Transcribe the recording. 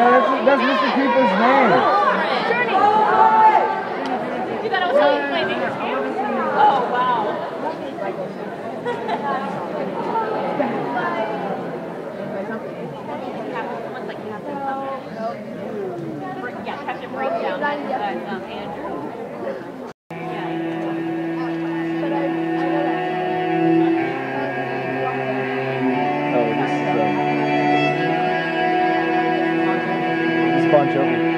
That's, that's Mr. Creeper's name. Oh, this is,